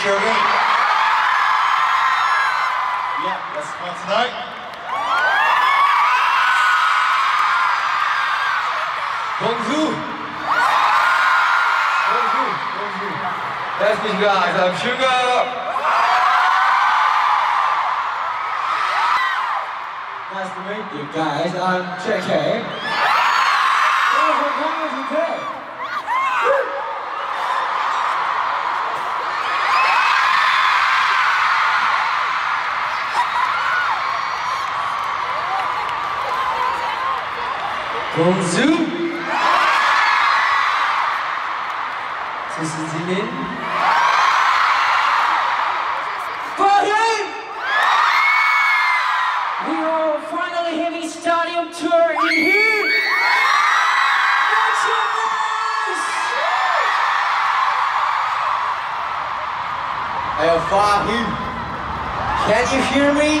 Suga. Yeah, that's fun tonight. Bonjour. Bonjour. Bonjour. Meet you guys. I'm Suga. Nice to meet you guys. I'm JK. Gonzu. This is Jimin. Fahin! We are finally having stadium tour here! Can you hear me?